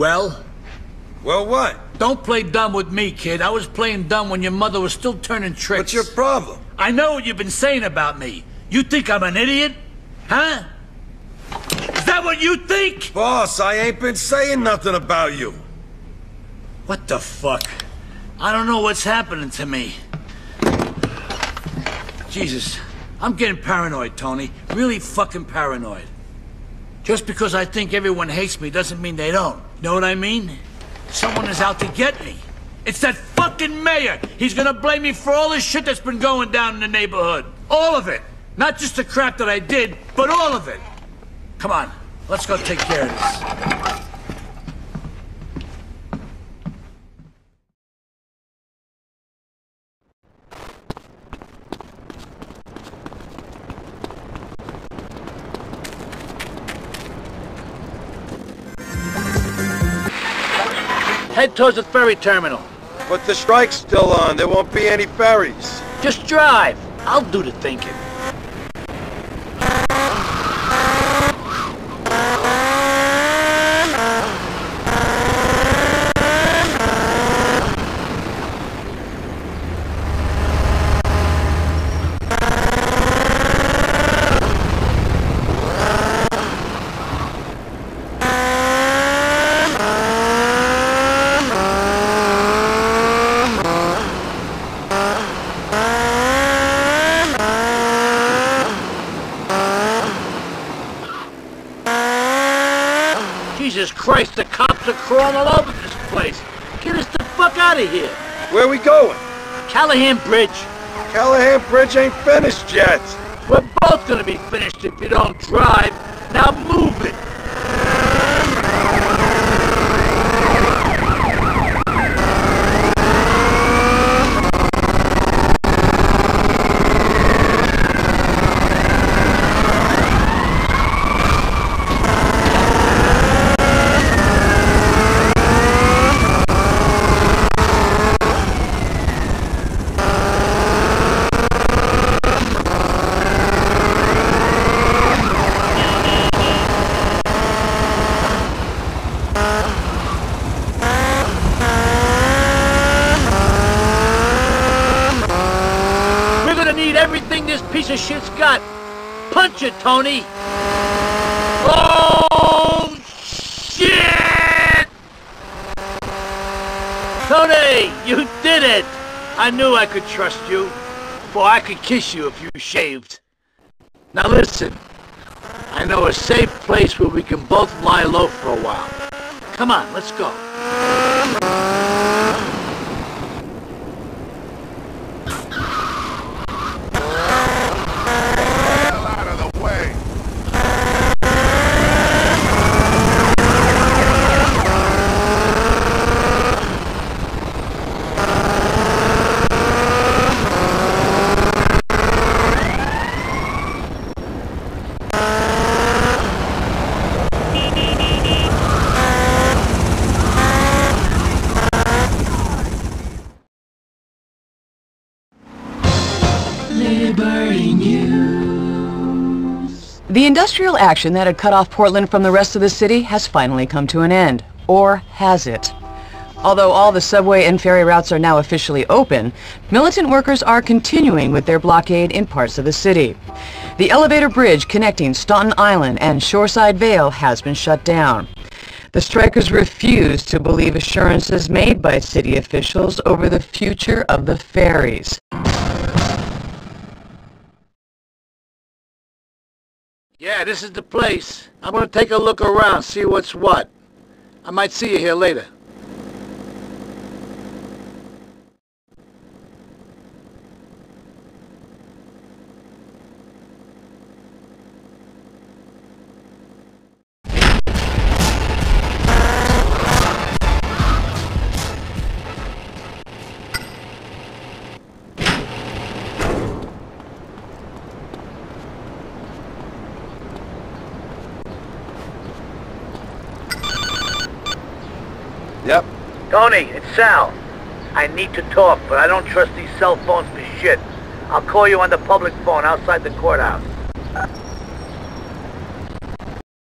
Well? Well, what? Don't play dumb with me, kid. I was playing dumb when your mother was still turning tricks. What's your problem? I know what you've been saying about me. You think I'm an idiot? Huh? Is that what you think? Boss, I ain't been saying nothing about you. What the fuck? I don't know what's happening to me. Jesus, I'm getting paranoid, Tony. Really fucking paranoid. Just because I think everyone hates me doesn't mean they don't. Know what I mean? Someone is out to get me. It's that fucking mayor. He's gonna blame me for all the shit that's been going down in the neighborhood. All of it. Not just the crap that I did, but all of it. Come on, let's go take care of this. Head towards the ferry terminal. But the strike's still on. There won't be any ferries. Just drive. I'll do the thinking. Jesus Christ, the cops are crawling all over this place. Get us the fuck out of here. Where are we going? Callahan Bridge. Callahan Bridge ain't finished yet. We're both gonna be finished if you don't drive. Now move it. We're gonna need everything this piece of shit's got. Punch it, Tony. Oh, shit! Tony, you did it! I knew I could trust you. For I could kiss you if you shaved. Now listen, I know a safe place where we can both lie low for a while. Come on, let's go. The industrial action that had cut off Portland from the rest of the city has finally come to an end. Or has it? Although all the subway and ferry routes are now officially open, militant workers are continuing with their blockade in parts of the city. The elevator bridge connecting Staunton Island and Shoreside Vale has been shut down. The strikers refuse to believe assurances made by city officials over the future of the ferries. Yeah, this is the place. I'm gonna take a look around, see what's what. I might see you here later. Yep. Tony, it's Sal. I need to talk, but I don't trust these cell phones for shit. I'll call you on the public phone outside the courthouse.